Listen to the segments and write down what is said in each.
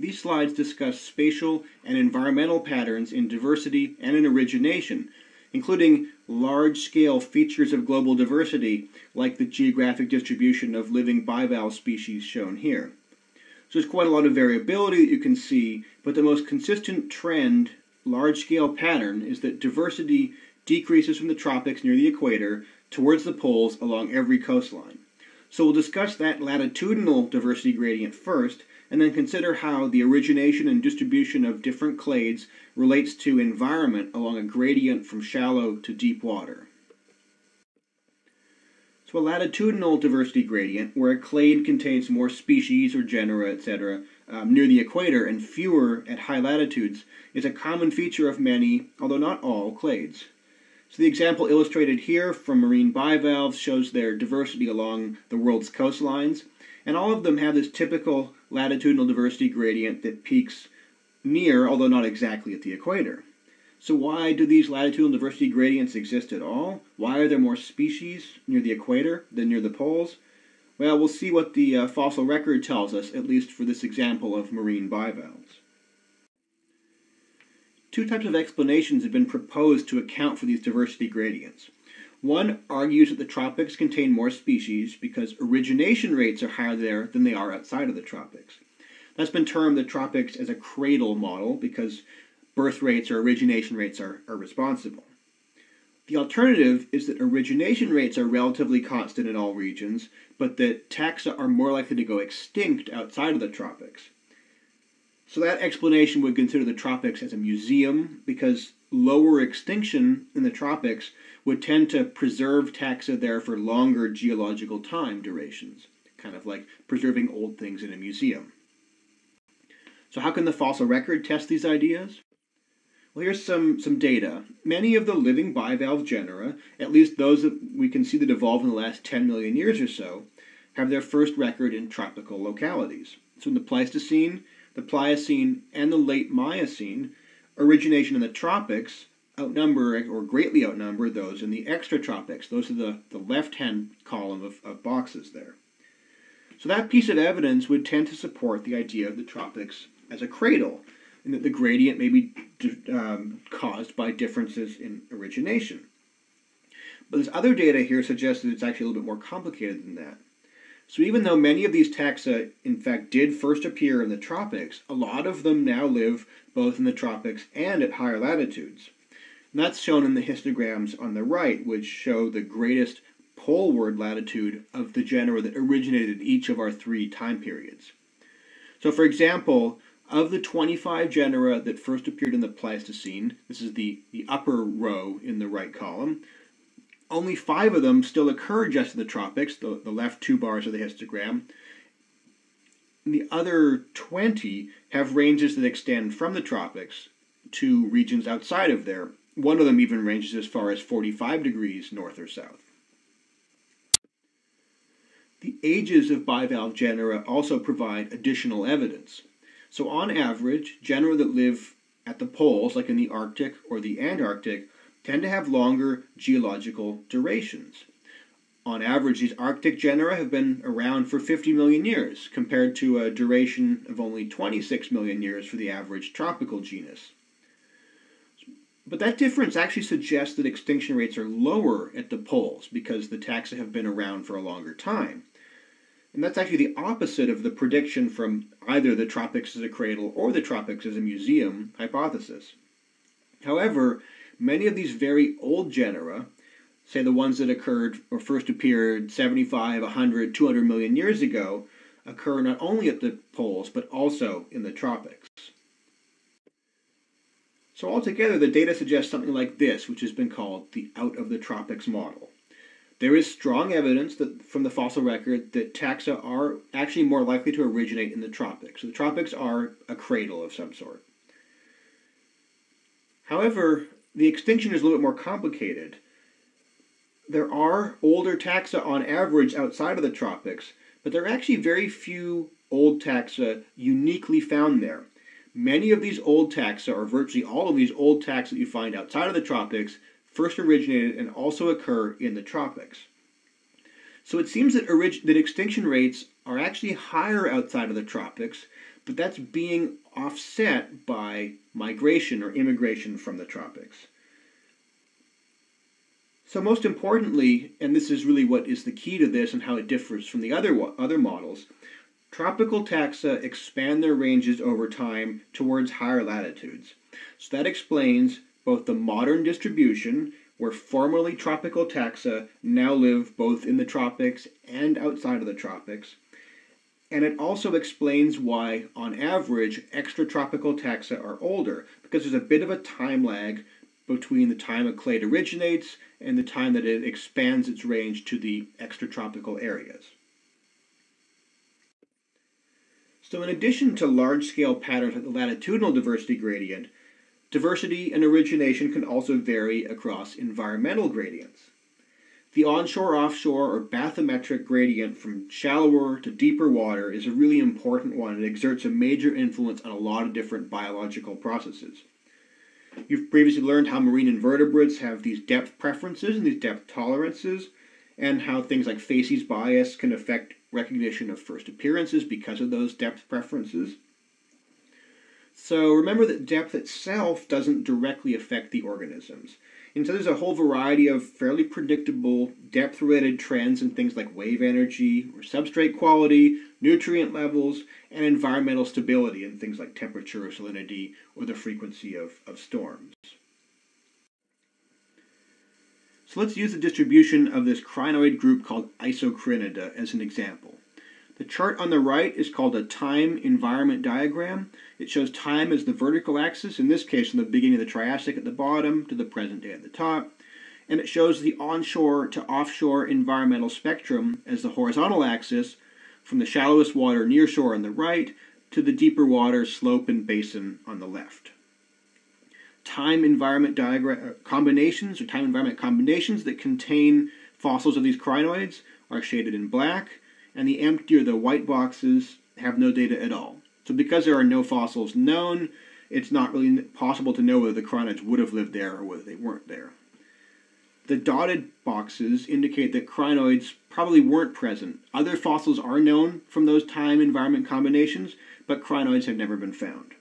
these slides discuss spatial and environmental patterns in diversity and in origination, including large scale features of global diversity, like the geographic distribution of living bivalve species shown here. So there's quite a lot of variability that you can see, but the most consistent trend, large scale pattern, is that diversity decreases from the tropics near the equator towards the poles along every coastline. So we'll discuss that latitudinal diversity gradient first, and then consider how the origination and distribution of different clades relates to environment along a gradient from shallow to deep water. So a latitudinal diversity gradient, where a clade contains more species or genera, etc., um, near the equator and fewer at high latitudes, is a common feature of many, although not all, clades. So the example illustrated here from marine bivalves shows their diversity along the world's coastlines, and all of them have this typical latitudinal diversity gradient that peaks near, although not exactly at the equator. So why do these latitudinal diversity gradients exist at all? Why are there more species near the equator than near the poles? Well, we'll see what the uh, fossil record tells us, at least for this example of marine bivalves. Two types of explanations have been proposed to account for these diversity gradients. One argues that the tropics contain more species because origination rates are higher there than they are outside of the tropics. That's been termed the tropics as a cradle model because birth rates or origination rates are, are responsible. The alternative is that origination rates are relatively constant in all regions, but that taxa are more likely to go extinct outside of the tropics. So that explanation would consider the tropics as a museum because lower extinction in the tropics would tend to preserve taxa there for longer geological time durations, kind of like preserving old things in a museum. So how can the fossil record test these ideas? Well, here's some, some data. Many of the living bivalve genera, at least those that we can see that evolved in the last 10 million years or so, have their first record in tropical localities. So in the Pleistocene, the Pliocene, and the late Miocene, origination in the tropics outnumber or greatly outnumber those in the extratropics. Those are the, the left hand column of, of boxes there. So that piece of evidence would tend to support the idea of the tropics as a cradle, and that the gradient may be um, caused by differences in origination. But this other data here suggests that it's actually a little bit more complicated than that. So even though many of these taxa, in fact, did first appear in the tropics, a lot of them now live both in the tropics and at higher latitudes. And that's shown in the histograms on the right, which show the greatest poleward latitude of the genera that originated in each of our three time periods. So, for example, of the 25 genera that first appeared in the Pleistocene, this is the, the upper row in the right column, only five of them still occur just in the tropics, the, the left two bars of the histogram. And the other 20 have ranges that extend from the tropics to regions outside of there. One of them even ranges as far as 45 degrees north or south. The ages of bivalve genera also provide additional evidence. So, on average, genera that live at the poles, like in the Arctic or the Antarctic, tend to have longer geological durations. On average, these Arctic genera have been around for 50 million years, compared to a duration of only 26 million years for the average tropical genus. But that difference actually suggests that extinction rates are lower at the poles because the taxa have been around for a longer time. And that's actually the opposite of the prediction from either the tropics as a cradle or the tropics as a museum hypothesis. However, Many of these very old genera, say the ones that occurred or first appeared 75, 100, 200 million years ago, occur not only at the poles but also in the tropics. So altogether, the data suggests something like this, which has been called the out of the tropics model. There is strong evidence that from the fossil record that taxa are actually more likely to originate in the tropics. So the tropics are a cradle of some sort. However, the extinction is a little bit more complicated. There are older taxa on average outside of the tropics, but there are actually very few old taxa uniquely found there. Many of these old taxa, or virtually all of these old taxa that you find outside of the tropics, first originated and also occur in the tropics. So it seems that, that extinction rates are actually higher outside of the tropics, but that's being offset by migration or immigration from the tropics. So most importantly, and this is really what is the key to this and how it differs from the other other models, tropical taxa expand their ranges over time towards higher latitudes. So that explains both the modern distribution, where formerly tropical taxa now live both in the tropics and outside of the tropics, and it also explains why, on average, extratropical taxa are older, because there's a bit of a time lag between the time a clade originates and the time that it expands its range to the extratropical areas. So in addition to large-scale patterns like the latitudinal diversity gradient, diversity and origination can also vary across environmental gradients. The onshore-offshore or bathymetric gradient from shallower to deeper water is a really important one. It exerts a major influence on a lot of different biological processes. You've previously learned how marine invertebrates have these depth preferences and these depth tolerances, and how things like facies bias can affect recognition of first appearances because of those depth preferences. So remember that depth itself doesn't directly affect the organisms. And so there's a whole variety of fairly predictable depth related trends in things like wave energy or substrate quality, nutrient levels, and environmental stability in things like temperature or salinity or the frequency of, of storms. So let's use the distribution of this crinoid group called Isocrinida as an example. The chart on the right is called a time environment diagram. It shows time as the vertical axis, in this case from the beginning of the Triassic at the bottom to the present day at the top. And it shows the onshore to offshore environmental spectrum as the horizontal axis from the shallowest water near shore on the right to the deeper water slope and basin on the left. Time environment diagram uh, combinations or time environment combinations that contain fossils of these crinoids are shaded in black and the empty or the white boxes have no data at all. So because there are no fossils known, it's not really possible to know whether the crinoids would have lived there or whether they weren't there. The dotted boxes indicate that crinoids probably weren't present. Other fossils are known from those time environment combinations, but crinoids have never been found.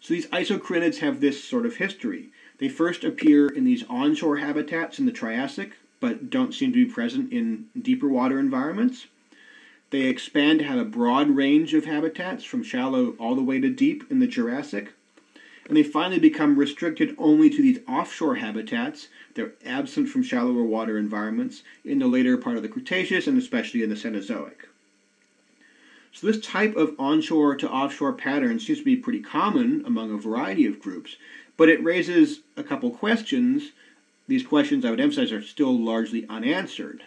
So these isocrinids have this sort of history. They first appear in these onshore habitats in the Triassic, but don't seem to be present in deeper water environments. They expand to have a broad range of habitats from shallow all the way to deep in the Jurassic. And they finally become restricted only to these offshore habitats. They're absent from shallower water environments in the later part of the Cretaceous and especially in the Cenozoic. So this type of onshore to offshore pattern seems to be pretty common among a variety of groups, but it raises a couple questions. These questions, I would emphasize, are still largely unanswered.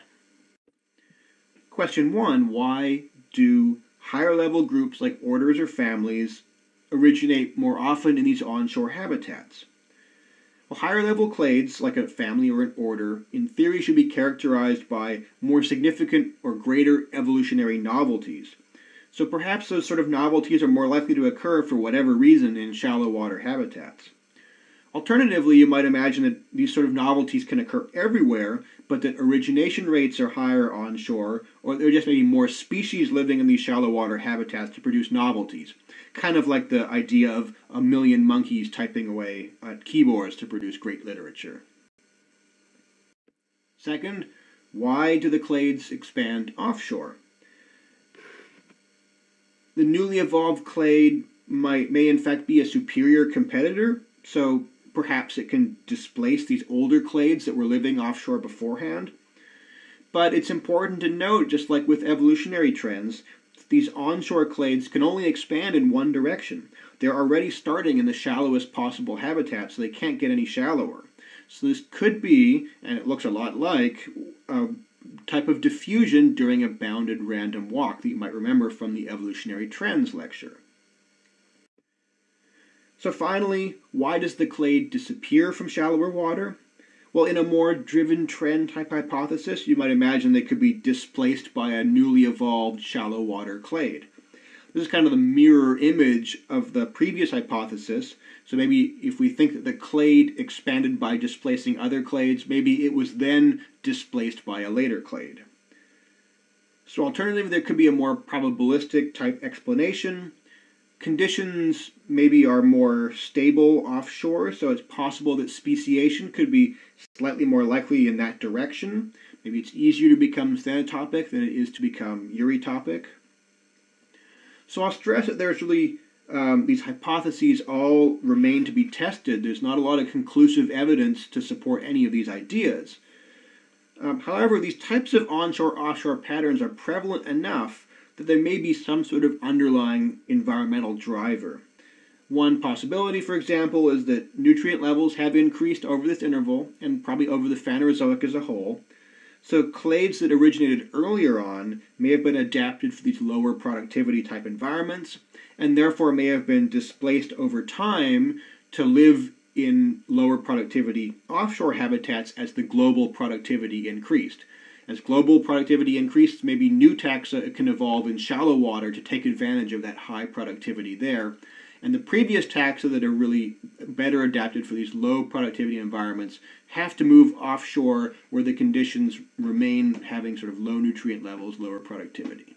Question one Why do higher level groups like orders or families originate more often in these onshore habitats? Well, higher level clades, like a family or an order, in theory should be characterized by more significant or greater evolutionary novelties. So perhaps those sort of novelties are more likely to occur for whatever reason in shallow water habitats. Alternatively, you might imagine that these sort of novelties can occur everywhere, but that origination rates are higher onshore, or there are just maybe more species living in these shallow water habitats to produce novelties. Kind of like the idea of a million monkeys typing away at keyboards to produce great literature. Second, why do the clades expand offshore? The newly evolved clade might may in fact be a superior competitor, so perhaps it can displace these older clades that were living offshore beforehand. But it's important to note, just like with evolutionary trends, these onshore clades can only expand in one direction. They're already starting in the shallowest possible habitat, so they can't get any shallower. So this could be, and it looks a lot like, a type of diffusion during a bounded random walk that you might remember from the evolutionary trends lecture. So finally, why does the clade disappear from shallower water? Well, in a more driven trend type hypothesis, you might imagine they could be displaced by a newly evolved shallow water clade. This is kind of the mirror image of the previous hypothesis. So maybe if we think that the clade expanded by displacing other clades, maybe it was then displaced by a later clade. So, alternatively, there could be a more probabilistic type explanation. Conditions maybe are more stable offshore, so it's possible that speciation could be slightly more likely in that direction. Maybe it's easier to become stenotopic than it is to become eurytopic. So I'll stress that there's really um, these hypotheses all remain to be tested. There's not a lot of conclusive evidence to support any of these ideas. Um, however, these types of onshore offshore patterns are prevalent enough that there may be some sort of underlying environmental driver. One possibility, for example, is that nutrient levels have increased over this interval and probably over the Phanerozoic as a whole. So clades that originated earlier on may have been adapted for these lower productivity type environments and therefore may have been displaced over time to live in lower productivity offshore habitats as the global productivity increased. As global productivity increases, maybe new taxa can evolve in shallow water to take advantage of that high productivity there. And the previous taxa that are really better adapted for these low productivity environments have to move offshore where the conditions remain having sort of low nutrient levels, lower productivity.